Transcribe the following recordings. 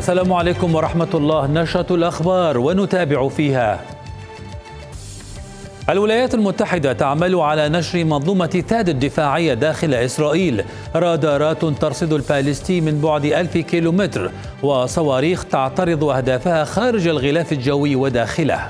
السلام عليكم ورحمة الله. نشرة الأخبار ونتابع فيها. الولايات المتحدة تعمل على نشر منظومة ثاد الدفاعية داخل إسرائيل. رادارات ترصد البالستي من بعد ألف كيلومتر وصواريخ تعترض أهدافها خارج الغلاف الجوي وداخله.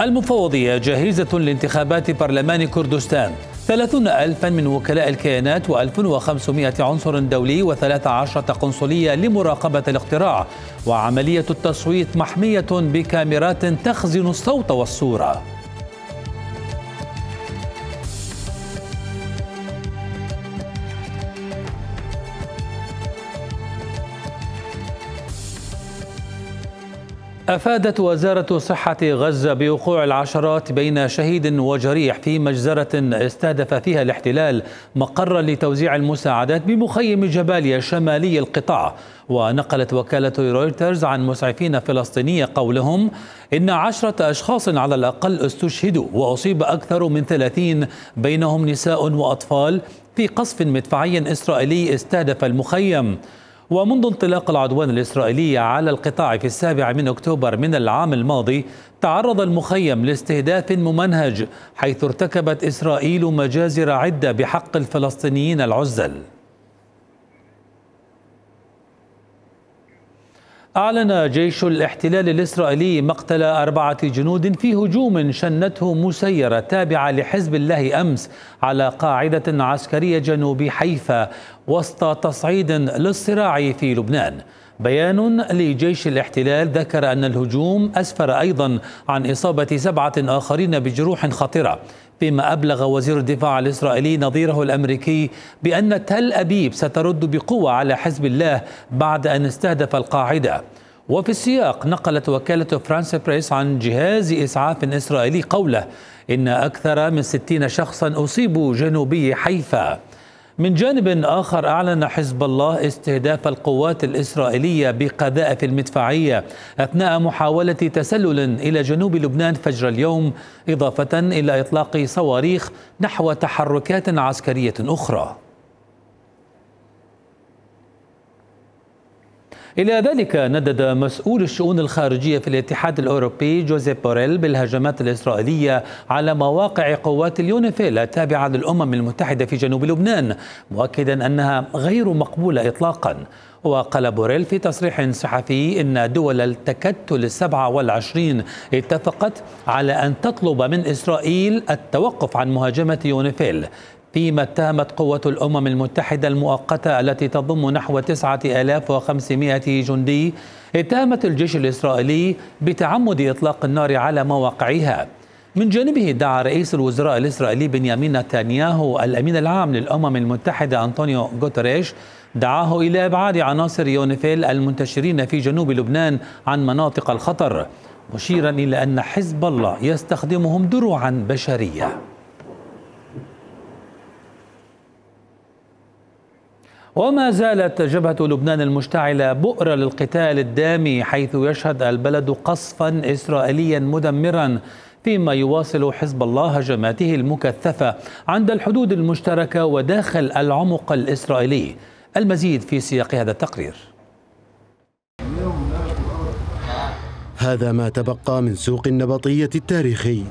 المفوضية جاهزة لانتخابات برلمان كردستان. ثلاثون ألفا من وكلاء الكيانات و1500 عنصر دولي و13 قنصلية لمراقبة الاقتراع وعملية التصويت محمية بكاميرات تخزن الصوت والصورة. أفادت وزارة صحة غزة بوقوع العشرات بين شهيد وجريح في مجزرة استهدف فيها الاحتلال مقرا لتوزيع المساعدات بمخيم جباليا شمالي القطاع. ونقلت وكالة رويترز عن مسعفين فلسطينية قولهم إن عشرة أشخاص على الأقل استشهدوا وأصيب أكثر من ثلاثين بينهم نساء وأطفال في قصف مدفعي إسرائيلي استهدف المخيم. ومنذ انطلاق العدوان الإسرائيلي على القطاع في السابع من أكتوبر من العام الماضي تعرض المخيم لاستهداف ممنهج حيث ارتكبت إسرائيل مجازر عدة بحق الفلسطينيين العزل. أعلن جيش الاحتلال الإسرائيلي مقتل أربعة جنود في هجوم شنته مسيرة تابعة لحزب الله أمس على قاعدة عسكرية جنوب حيفا وسط تصعيد للصراع في لبنان. بيان لجيش الاحتلال ذكر أن الهجوم أسفر أيضا عن إصابة سبعة آخرين بجروح خطرة فيما أبلغ وزير الدفاع الإسرائيلي نظيره الأمريكي بأن تل أبيب سترد بقوة على حزب الله بعد أن استهدف القاعدة. وفي السياق نقلت وكالة فرانس بريس عن جهاز إسعاف إسرائيلي قوله إن أكثر من ستين شخصا أصيبوا جنوبي حيفا. من جانب آخر أعلن حزب الله استهداف القوات الإسرائيلية بقذائف المدفعية أثناء محاولة تسلل إلى جنوب لبنان فجر اليوم إضافة إلى إطلاق صواريخ نحو تحركات عسكرية أخرى. إلى ذلك ندد مسؤول الشؤون الخارجية في الاتحاد الأوروبي جوزيف بوريل بالهجمات الإسرائيلية على مواقع قوات اليونيفيل التابعة للأمم المتحدة في جنوب لبنان مؤكدا أنها غير مقبولة إطلاقا. وقال بوريل في تصريح صحفي إن دول التكتل السبعة والعشرين اتفقت على أن تطلب من إسرائيل التوقف عن مهاجمة يونيفيل. فيما اتهمت قوة الأمم المتحدة المؤقتة التي تضم نحو 9500 جندي اتهمت الجيش الإسرائيلي بتعمد إطلاق النار على مواقعها. من جانبه دعا رئيس الوزراء الإسرائيلي بنيامين نتنياهو الأمين العام للأمم المتحدة أنطونيو غوتريش دعاه إلى إبعاد عناصر يونيفيل المنتشرين في جنوب لبنان عن مناطق الخطر مشيرا إلى أن حزب الله يستخدمهم دروعا بشرية. وما زالت جبهة لبنان المشتعلة بؤرة للقتال الدامي حيث يشهد البلد قصفا إسرائيليا مدمرا فيما يواصل حزب الله هجماته المكثفة عند الحدود المشتركة وداخل العمق الإسرائيلي. المزيد في سياق هذا التقرير. هذا ما تبقى من سوق النبطية التاريخي.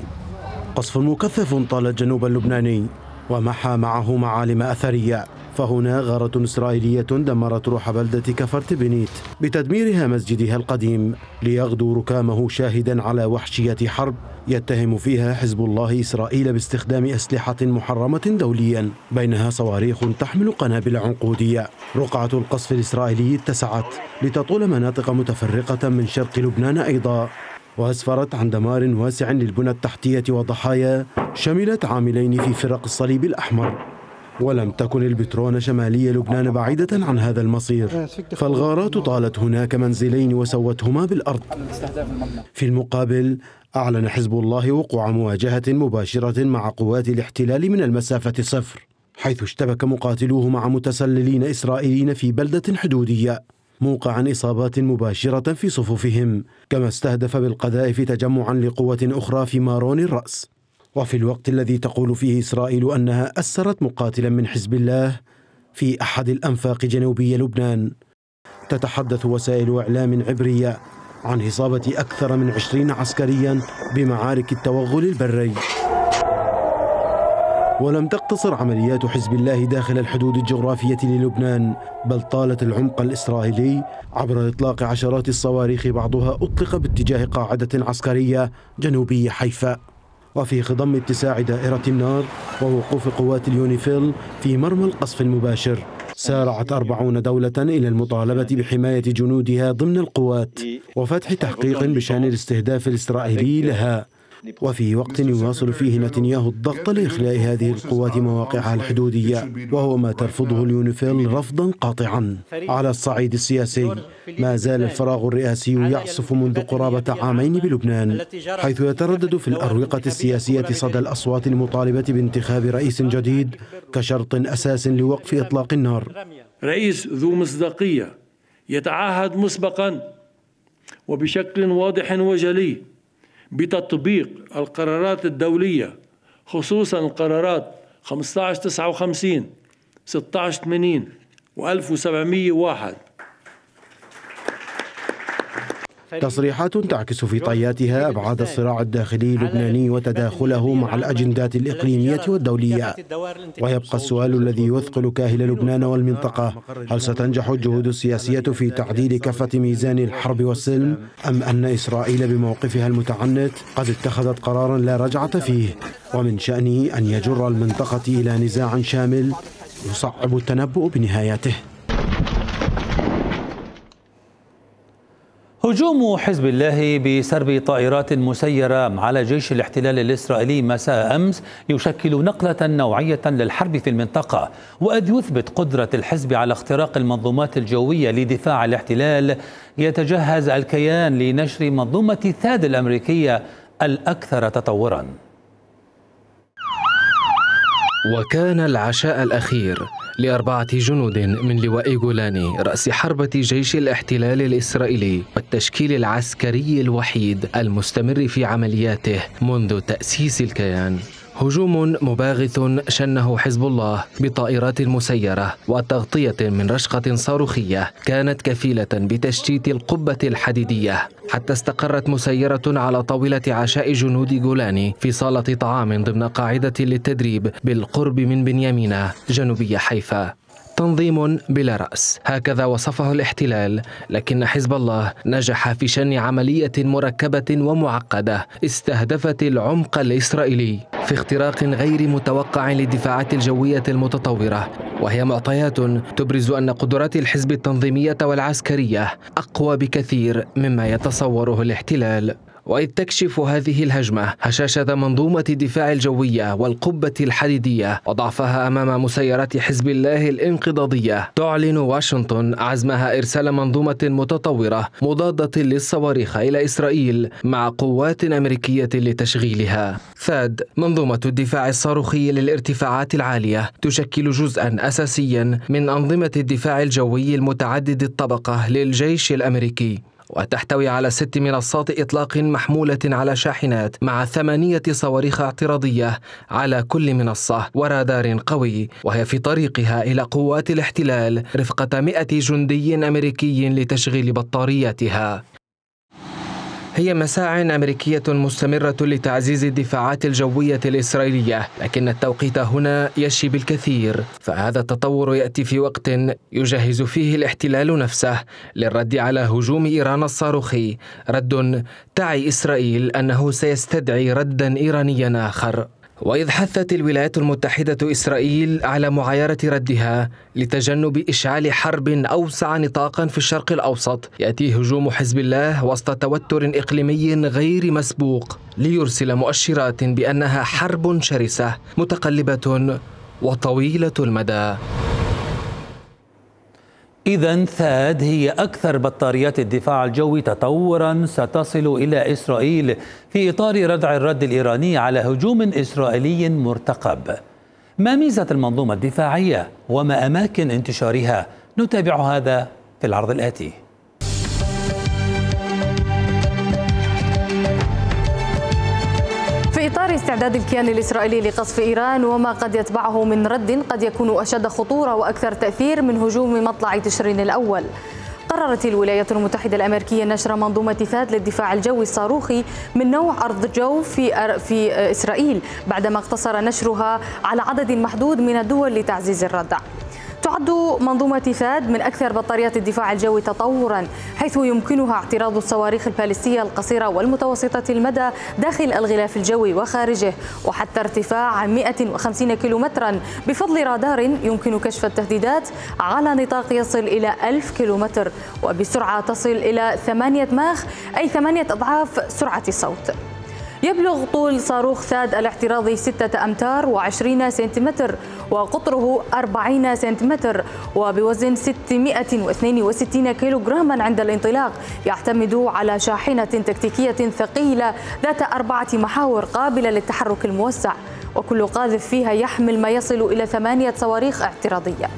قصف مكثف طال الجنوب اللبناني ومحى معه معالم أثرية. فهنا غارة إسرائيلية دمرت روح بلدة كفر تبنيت بتدميرها مسجدها القديم ليغدو ركامه شاهدا على وحشية حرب يتهم فيها حزب الله إسرائيل باستخدام أسلحة محرمة دوليا. بينها صواريخ تحمل قنابل عنقودية. رقعة القصف الإسرائيلي اتسعت لتطول مناطق متفرقة من شرق لبنان أيضا. وأسفرت عن دمار واسع للبنى التحتية وضحايا شملت عاملين في فرق الصليب الأحمر. ولم تكن البترون شمالي لبنان بعيدة عن هذا المصير. فالغارات طالت هناك منزلين وسوتهما بالأرض. في المقابل أعلن حزب الله وقوع مواجهة مباشرة مع قوات الاحتلال من المسافة صفر حيث اشتبك مقاتلوه مع متسللين إسرائيليين في بلدة حدودية موقعا إصابات مباشرة في صفوفهم. كما استهدف بالقذائف تجمعا لقوة أخرى في مارون الرأس. وفي الوقت الذي تقول فيه إسرائيل أنها أسرت مقاتلا من حزب الله في أحد الأنفاق جنوبي لبنان تتحدث وسائل إعلام عبرية عن إصابة أكثر من عشرين عسكريا بمعارك التوغل البري. ولم تقتصر عمليات حزب الله داخل الحدود الجغرافية للبنان بل طالت العمق الإسرائيلي عبر إطلاق عشرات الصواريخ بعضها أطلق باتجاه قاعدة عسكرية جنوبي حيفا. وفي خضم اتساع دائرة النار ووقوف قوات اليونيفيل في مرمى القصف المباشر. سارعت أربعون دولة إلى المطالبة بحماية جنودها ضمن القوات وفتح تحقيق بشأن الاستهداف الإسرائيلي لها. وفي وقت يواصل فيه نتنياهو الضغط لإخلاء هذه القوات مواقعها الحدودية وهو ما ترفضه اليونيفيل رفضا قاطعا. على الصعيد السياسي ما زال الفراغ الرئاسي يعصف منذ قرابة عامين بلبنان حيث يتردد في الأروقة السياسية صدى الأصوات المطالبة بانتخاب رئيس جديد كشرط أساس لوقف إطلاق النار. رئيس ذو مصداقية يتعهد مسبقا وبشكل واضح وجلي بتطبيق القرارات الدولية خصوصا القرارات 1559 1680 و1701 تصريحات تعكس في طياتها ابعاد الصراع الداخلي اللبناني وتداخله مع الأجندات الإقليمية والدولية. ويبقى السؤال الذي يثقل كاهل لبنان والمنطقة. هل ستنجح الجهود السياسية في تعديل كفه ميزان الحرب والسلم؟ أم أن إسرائيل بموقفها المتعنت قد اتخذت قرارا لا رجعة فيه؟ ومن شأنه أن يجر المنطقة إلى نزاع شامل يصعب التنبؤ بنهايته. هجوم حزب الله بسرب طائرات مسيرة على جيش الاحتلال الإسرائيلي مساء أمس يشكل نقلة نوعية للحرب في المنطقة وإذ يثبت قدرة الحزب على اختراق المنظومات الجوية لدفاع الاحتلال. يتجهز الكيان لنشر منظومة ثاد الأمريكية الأكثر تطوراً. وكان العشاء الأخير لأربعة جنود من لواء جولاني رأس حربة جيش الاحتلال الإسرائيلي والتشكيل العسكري الوحيد المستمر في عملياته منذ تأسيس الكيان. هجوم مباغث شنه حزب الله بطائرات مسيرة وتغطية من رشقة صاروخية كانت كفيلة بتشتيت القبة الحديدية حتى استقرت مسيرة على طاولة عشاء جنود جولاني في صالة طعام ضمن قاعدة للتدريب بالقرب من بنيامينا جنوبي حيفا. تنظيم بلا رأس. هكذا وصفه الاحتلال لكن حزب الله نجح في شن عملية مركبة ومعقدة استهدفت العمق الإسرائيلي في اختراق غير متوقع للدفاعات الجوية المتطورة وهي معطيات تبرز أن قدرات الحزب التنظيمية والعسكرية أقوى بكثير مما يتصوره الاحتلال. وإذ تكشف هذه الهجمة هشاشة منظومة الدفاع الجوية والقبة الحديدية وضعفها أمام مسيرات حزب الله الانقضاضية. تعلن واشنطن عزمها إرسال منظومة متطورة مضادة للصواريخ إلى إسرائيل مع قوات أمريكية لتشغيلها. ثاد منظومة الدفاع الصاروخي للارتفاعات العالية تشكل جزءا أساسيا من أنظمة الدفاع الجوي المتعدد الطبقة للجيش الأمريكي. وتحتوي على ست منصات إطلاق محمولة على شاحنات مع ثمانية صواريخ اعتراضية على كل منصة ورادار قوي وهي في طريقها إلى قوات الاحتلال رفقة مئة جندي أمريكي لتشغيل بطارياتها هي مساع أمريكية مستمرة لتعزيز الدفاعات الجوية الإسرائيلية لكن التوقيت هنا يشي بالكثير فهذا التطور يأتي في وقت يجهز فيه الاحتلال نفسه للرد على هجوم إيران الصاروخي. رد تعي إسرائيل أنه سيستدعي ردا إيرانيا آخر. وإذ حثت الولايات المتحدة إسرائيل على معايرة ردها لتجنب إشعال حرب أوسع نطاقا في الشرق الأوسط. يأتي هجوم حزب الله وسط توتر إقليمي غير مسبوق ليرسل مؤشرات بأنها حرب شرسة متقلبة وطويلة المدى. إذا ثاد هي أكثر بطاريات الدفاع الجوي تطورا ستصل إلى إسرائيل في إطار ردع الرد الإيراني على هجوم إسرائيلي مرتقب. ما ميزة المنظومة الدفاعية وما أماكن انتشارها؟ نتابع هذا في العرض الآتي. استعداد الكيان الإسرائيلي لقصف إيران وما قد يتبعه من رد قد يكون أشد خطورة وأكثر تأثير من هجوم مطلع تشرين الأول قررت الولايات المتحدة الأمريكية نشر منظومة فاد للدفاع الجوي الصاروخي من نوع أرض جو في في إسرائيل بعدما اقتصر نشرها على عدد محدود من الدول لتعزيز الردع. تعد منظومة ثاد من أكثر بطاريات الدفاع الجوي تطورا حيث يمكنها اعتراض الصواريخ البالستية القصيرة والمتوسطة المدى داخل الغلاف الجوي وخارجه. وحتى ارتفاع 150 كيلومترا بفضل رادار يمكن كشف التهديدات على نطاق يصل إلى 1000 كيلومتر وبسرعة تصل إلى 8 ماخ أي ثمانية أضعاف سرعة الصوت. يبلغ طول صاروخ ثاد الاحتراضي 6 أمتار و20 سنتيمتر وقطره 40 سنتيمتر وبوزن 662 كيلوغراما عند الانطلاق. يعتمد على شاحنة تكتيكية ثقيلة ذات أربعة محاور قابلة للتحرك الموسع وكل قاذف فيها يحمل ما يصل إلى ثمانية صواريخ اعتراضية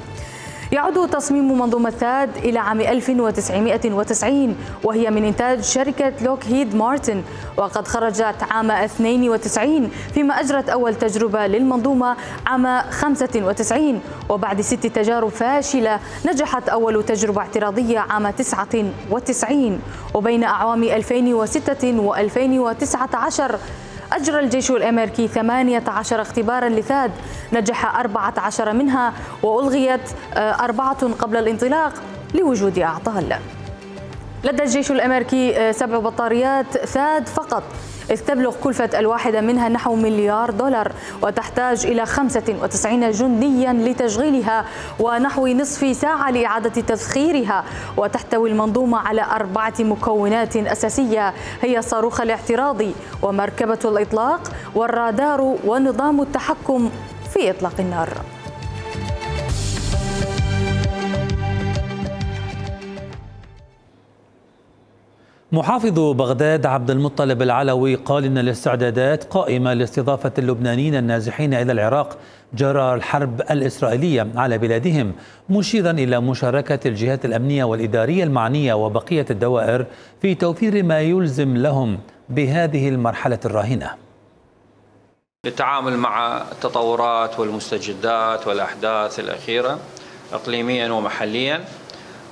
يعود تصميم منظومة ثاد إلى عام 1990 وهي من إنتاج شركة لوكهيد مارتن. وقد خرجت عام 92 فيما أجرت أول تجربة للمنظومة عام 95 وبعد ست تجارب فاشلة نجحت أول تجربة اعتراضية عام 99 وبين أعوام 2006 و 2019 أجرى الجيش الأمريكي 18 اختبارا لثاد نجح 14 منها وألغيت آه، أربعة قبل الانطلاق لوجود أعطال. لدى الجيش الأمريكي آه، سبع بطاريات ثاد فقط. إذ تبلغ كلفة الواحدة منها نحو مليار دولار وتحتاج إلى 95 جنديا لتشغيلها ونحو نصف ساعة لإعادة تسخيرها. وتحتوي المنظومة على أربعة مكونات أساسية هي الصاروخ الاعتراضي ومركبة الإطلاق والرادار ونظام التحكم في إطلاق النار. محافظ بغداد عبد المطلب العلوي قال إن الاستعدادات قائمة لاستضافة اللبنانيين النازحين إلى العراق جراء الحرب الإسرائيلية على بلادهم مشيرا إلى مشاركة الجهات الأمنية والإدارية المعنية وبقية الدوائر في توفير ما يلزم لهم بهذه المرحلة الراهنة. للتعامل مع التطورات والمستجدات والأحداث الأخيرة إقليميا ومحليا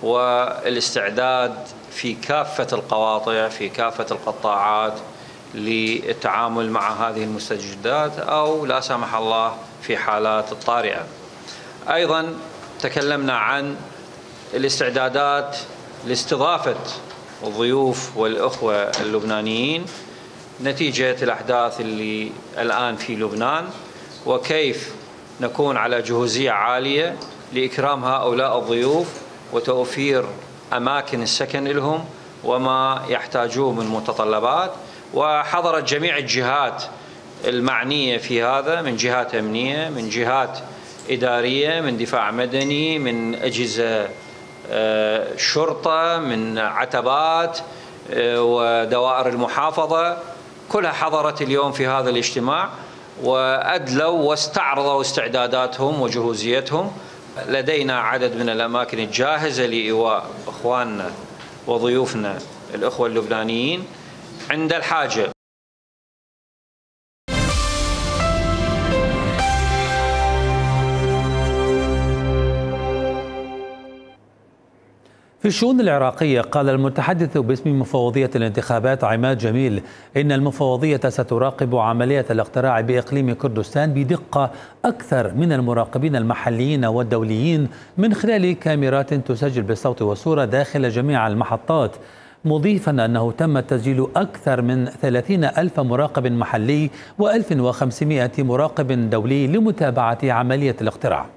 والاستعداد في كافة القواطع في كافة القطاعات للتعامل مع هذه المستجدات أو لا سمح الله في حالات الطارئة. أيضا تكلمنا عن الاستعدادات لاستضافة الضيوف والأخوة اللبنانيين نتيجة الأحداث اللي الآن في لبنان وكيف نكون على جهوزية عالية لإكرام هؤلاء الضيوف وتوفير أماكن السكن لهم وما يحتاجوه من متطلبات. وحضرت جميع الجهات المعنية في هذا من جهات أمنية من جهات إدارية من دفاع مدني من أجهزة آه، شرطة من عتبات آه، ودوائر المحافظة. كلها حضرت اليوم في هذا الاجتماع وأدلوا واستعرضوا استعداداتهم وجهوزيتهم. لدينا عدد من الأماكن الجاهزة لإيواء إخواننا وضيوفنا الأخوة اللبنانيين عند الحاجة. في الشؤون العراقية قال المتحدث باسم مفوضية الانتخابات عماد جميل إن المفوضية ستراقب عملية الاقتراع بإقليم كردستان بدقة أكثر من المراقبين المحليين والدوليين من خلال كاميرات تسجل بالصوت والصورة داخل جميع المحطات مضيفا أنه تم تسجيل أكثر من 30 ألف مراقب محلي و1500 مراقب دولي لمتابعة عملية الاقتراع.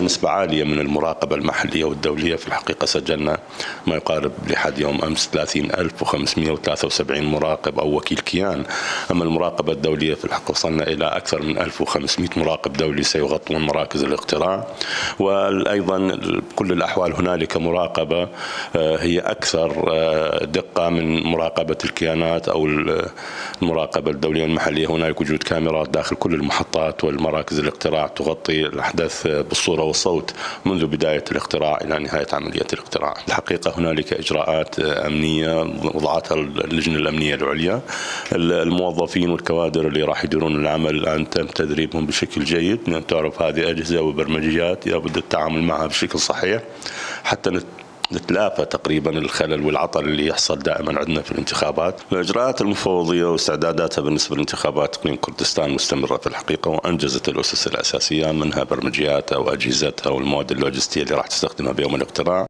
نسبة عالية من المراقبة المحلية والدولية. في الحقيقة سجلنا ما يقارب لحد يوم أمس 30573 مراقب أو وكيل كيان. أما المراقبة الدولية في الحقيقة وصلنا إلى أكثر من 1500 مراقب دولي سيغطون مراكز الاقتراع. وأيضا بكل الأحوال هنالك مراقبة آه، هي أكثر آه، دقة من مراقبة الكيانات أو المراقبة الدولية والمحلية هنالك وجود كاميرات داخل كل المحطات والمراكز الاقتراع تغطي الأحداث بالصورة والصوت منذ بداية الاقتراع إلى نهاية عملية الاقتراع الحقيقة هنالك إجراءات أمنية وضعتها اللجنة الأمنية العليا. الموظفين والكوادر اللي راح يديرون العمل الآن تم تدريبهم بشكل جيد لأن تعرف هذه أجهزة وبرمجيات لابد التعامل معها بشكل صحيح. حتى نتلافى تقريبا الخلل والعطل اللي يحصل دائما عندنا في الانتخابات. الإجراءات المفوضية واستعداداتها بالنسبة للانتخابات اقليم كردستان مستمرة في الحقيقة وأنجزت الأسس الأساسية منها برمجياتها وأجهزتها والمواد اللوجستية اللي راح تستخدمها بيوم الاقتراع.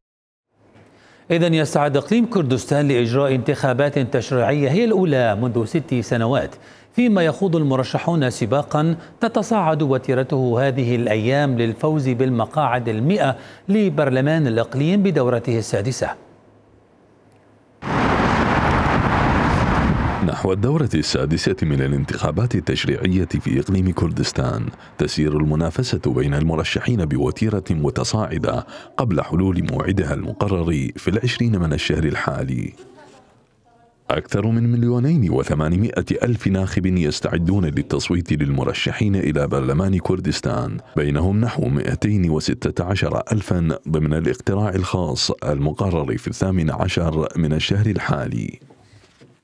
إذا يستعد إقليم كردستان لإجراء انتخابات تشريعية هي الأولى منذ ست سنوات. فيما يخوض المرشحون سباقا تتصاعد وتيرته هذه الأيام للفوز بالمقاعد المئة لبرلمان الإقليم بدورته السادسة. نحو الدورة السادسة من الانتخابات التشريعية في إقليم كردستان تسير المنافسة بين المرشحين بوتيرة متصاعدة قبل حلول موعدها المقرر في العشرين من الشهر الحالي. أكثر من مليونين وثمانمائة ألف ناخب يستعدون للتصويت للمرشحين إلى برلمان كردستان بينهم نحو 216 ألفا ضمن الاقتراع الخاص المقرر في الثامن عشر من الشهر الحالي.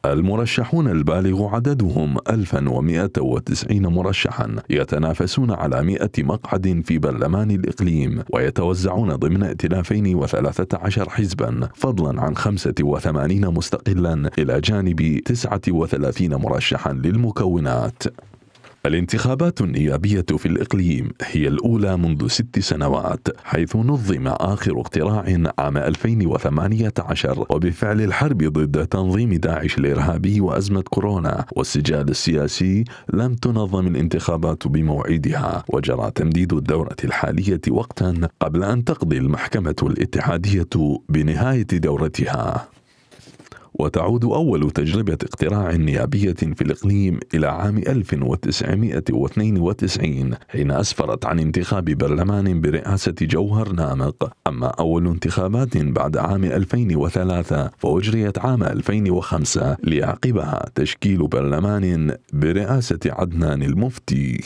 المرشحون البالغ عددهم 1190 مرشحا يتنافسون على 100 مقعد في برلمان الإقليم ويتوزعون ضمن ائتلافين وثلاثة عشر حزبا فضلا عن 85 مستقلا إلى جانب 39 مرشحا للمكونات. الانتخابات النيابية في الإقليم هي الأولى منذ ست سنوات حيث نظم آخر اقتراع عام 2018 وبفعل الحرب ضد تنظيم داعش الإرهابي وأزمة كورونا والسجال السياسي لم تنظم الانتخابات بموعدها وجرى تمديد الدورة الحالية وقتا قبل أن تقضي المحكمة الاتحادية بنهاية دورتها. وتعود أول تجربة اقتراع نيابية في الإقليم إلى عام 1992 حين أسفرت عن انتخاب برلمان برئاسة جوهر نامق. أما أول انتخابات بعد عام 2003 فأجريت عام 2005 ليعقبها تشكيل برلمان برئاسة عدنان المفتي.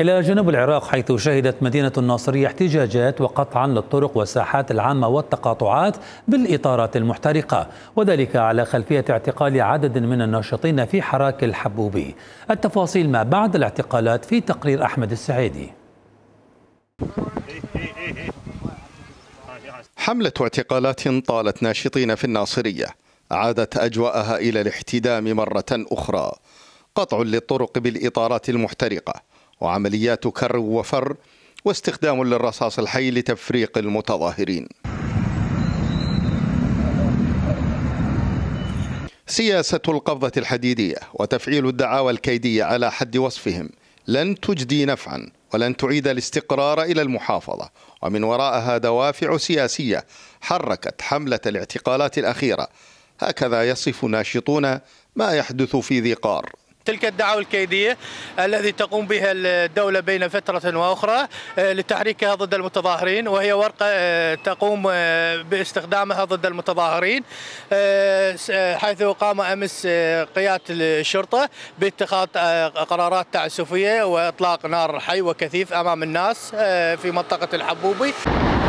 إلى جنوب العراق حيث شهدت مدينة الناصرية احتجاجات وقطعا للطرق والساحات العامة والتقاطعات بالإطارات المحترقة وذلك على خلفية اعتقال عدد من الناشطين في حراك الحبوبي التفاصيل ما بعد الاعتقالات في تقرير أحمد السعيدي. حملة اعتقالات طالت ناشطين في الناصرية عادت أجواءها إلى الاحتدام مرة أخرى. قطع للطرق بالإطارات المحترقة وعمليات كر وفر واستخدام للرصاص الحي لتفريق المتظاهرين. سياسة القبضة الحديدية وتفعيل الدعاوى الكيدية على حد وصفهم لن تجدي نفعا ولن تعيد الاستقرار إلى المحافظة. ومن وراءها دوافع سياسية حركت حملة الاعتقالات الأخيرة. هكذا يصف ناشطون ما يحدث في ذي قار. تلك الدعوة الكيدية الذي تقوم بها الدولة بين فترة وأخرى آه، لتحريكها ضد المتظاهرين وهي ورقة آه، تقوم آه، باستخدامها ضد المتظاهرين حيث قام أمس قيادة الشرطة باتخاذ قرارات تعسفية وإطلاق نار حي وكثيف أمام الناس في منطقة الحبوبي.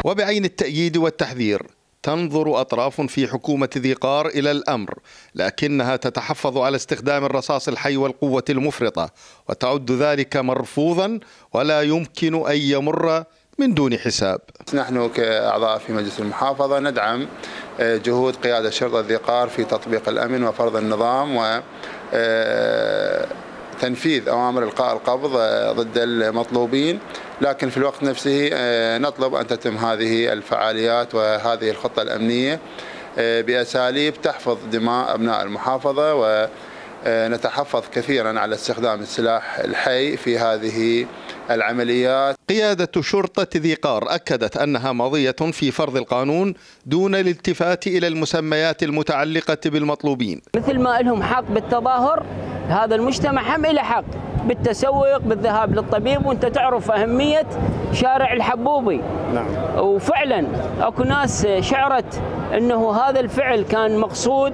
وبعين التأييد والتحذير تنظر أطراف في حكومة ذي قار إلى الأمر لكنها تتحفظ على استخدام الرصاص الحي والقوة المفرطة وتعد ذلك مرفوضا ولا يمكن أن يمر من دون حساب. نحن كأعضاء في مجلس المحافظة ندعم آه، جهود قيادة شرطة ذي قار في تطبيق الأمن وفرض النظام و آه، تنفيذ أوامر إلقاء القبض آه، ضد المطلوبين. لكن في الوقت نفسه آه، نطلب أن تتم هذه الفعاليات وهذه الخطة الأمنية آه، بأساليب تحفظ دماء أبناء المحافظة ونتحفظ كثيرا على استخدام السلاح الحي في هذه العمليات. قيادة شرطة ذي قار أكدت أنها ماضية في فرض القانون دون الالتفات إلى المسميات المتعلقة بالمطلوبين. مثل ما لهم حق بالتظاهر هذا المجتمع هم له حق بالتسوق بالذهاب للطبيب وأنت تعرف أهمية شارع الحبوبي. نعم. وفعلا أكو ناس شعرت إنه هذا الفعل كان مقصود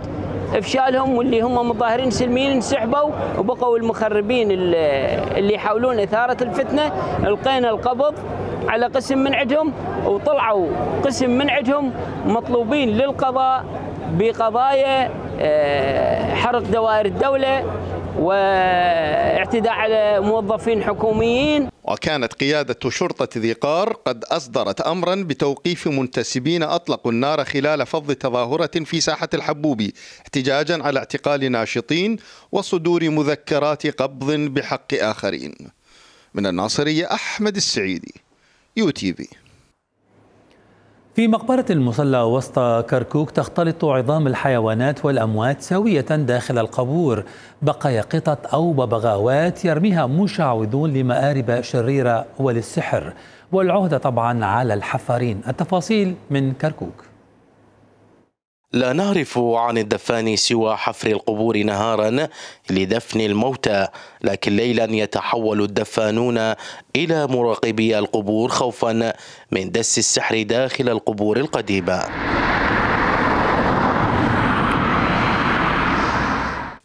افشالهم واللي هم مظاهرين سلميين انسحبوا وبقوا المخربين اللي يحاولون إثارة الفتنة. القينا القبض على قسم من عندهم وطلعوا قسم من عندهم مطلوبين للقضاء بقضايا آه، حرق دوائر الدولة واعتداء على موظفين حكوميين. وكانت قيادة شرطة ذي قار قد أصدرت أمرا بتوقيف منتسبين أطلقوا النار خلال فض تظاهرة في ساحة الحبوبي احتجاجا على اعتقال ناشطين وصدور مذكرات قبض بحق آخرين. من الناصرية أحمد السعيدي UTV. في مقبرة المصلى وسط كركوك تختلط عظام الحيوانات والأموات سوية داخل القبور. بقايا قطط أو ببغاوات يرميها مشعوذون لمآرب شريرة وللسحر. والعهدة طبعا على الحفارين. التفاصيل من كركوك. لا نعرف عن الدفان سوى حفر القبور نهارا لدفن الموتى لكن ليلا يتحول الدفانون إلى مراقبي القبور خوفا من دس السحر داخل القبور القديمة.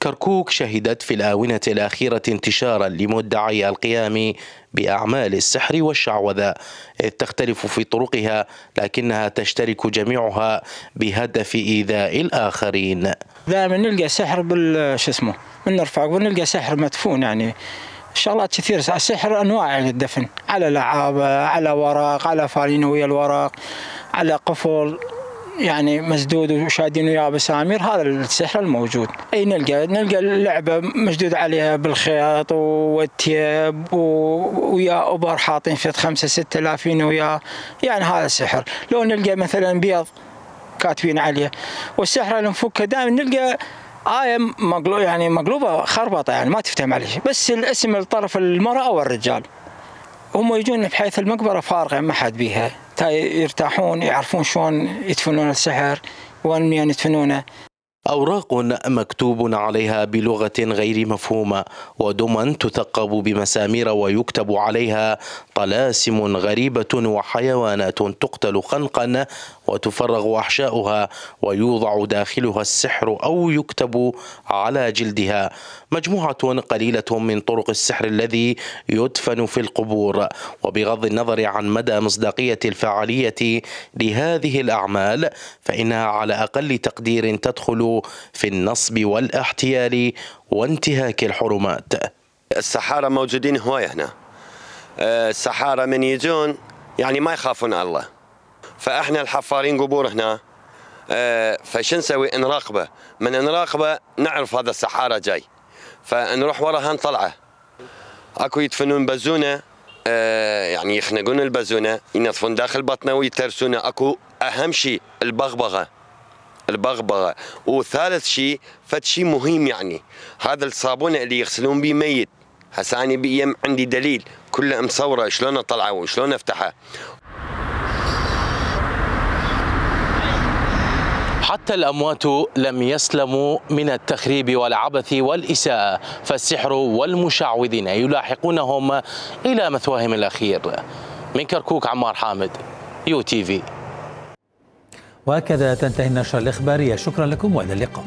كركوك شهدت في الآونة الأخيرة انتشارا لمدعي القيام بأعمال السحر والشعوذة. إذ تختلف في طرقها لكنها تشترك جميعها بهدف إيذاء الآخرين. دائما نلقى سحر بال شو اسمه من نرفع ونلقى سحر مدفون يعني. شغلات كثير السحر أنواع الدفن على لعابة على ورق على فالينوية الورق على قفل يعني مسدود وشادين وياه بسامير هذا السحر الموجود. أي نلقى نلقى اللعبة مشدود عليها بالخيط والتياب ويا أبر حاطين في خمسة ستة لافين وياه. يعني هذا السحر لو نلقى مثلا بيض كاتبين عليه. والسحر اللي نفكه دائما نلقى آية مقلوبة يعني مقلوبة خربطة يعني ما تفتهم عليه. بس الاسم الطرف المرأة والرجال. هم يجون بحيث المقبرة فارغة ما حد بيها. يرتاحون يعرفون شلون يدفنون السحر وين يدفنونه. أوراق مكتوب عليها بلغة غير مفهومة ودمى تثقب بمسامير ويكتب عليها طلاسم غريبة وحيوانات تقتل خنقا وتفرغ أحشاؤها ويوضع داخلها السحر أو يكتب على جلدها. مجموعة قليلة من طرق السحر الذي يدفن في القبور. وبغض النظر عن مدى مصداقية الفعالية لهذه الأعمال فإنها على أقل تقدير تدخل في النصب والاحتيال وانتهاك الحرمات. السحارة موجودين هواية هنا. آه، السحارة من يجون يعني ما يخافون الله. فاحنا الحفارين قبور هنا. آه، فشو نسوي؟ نراقبه. من نراقبه نعرف هذا السحارة جاي. فنروح وراها نطلعه أكو يدفنون بزونه آه، يعني يخنقون البزونه ينظفون داخل بطنه ويترسونه أكو أهم شيء البغبغة. البغبغة. وثالث شيء فد شيء مهم يعني. هذا الصابون اللي يغسلون به ميت. هسه أنا عندي دليل. كله مصورة. شلون أطلعه؟ وشلون أفتحه؟ حتى الأموات لم يسلموا من التخريب والعبث والإساءة فالسحر والمشعوذين يلاحقونهم إلى مثواهم الأخير. من كركوك عمار حامد يو تي في. وهكذا تنتهي النشرة الإخبارية. شكرا لكم وإلى اللقاء.